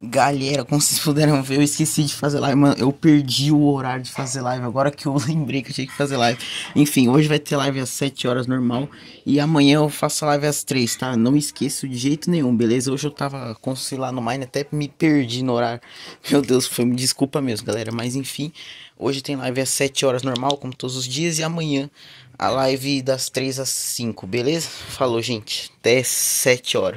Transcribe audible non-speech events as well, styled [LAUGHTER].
Galera, como vocês puderam ver, eu esqueci de fazer live, mano. Eu perdi o horário de fazer live. Agora que eu [LAUGHS] lembrei que eu tinha que fazer live. Enfim, hoje vai ter live às 7 horas normal. E amanhã eu faço live às 3, tá? Não esqueço de jeito nenhum, beleza? Hoje eu tava com lá no Mine, até me perdi no horário. [LAUGHS] Meu Deus, foi me desculpa mesmo, galera. Mas enfim, hoje tem live às 7 horas normal, como todos os dias. E amanhã a live das 3 às 5, beleza? Falou, gente. Até 7 horas.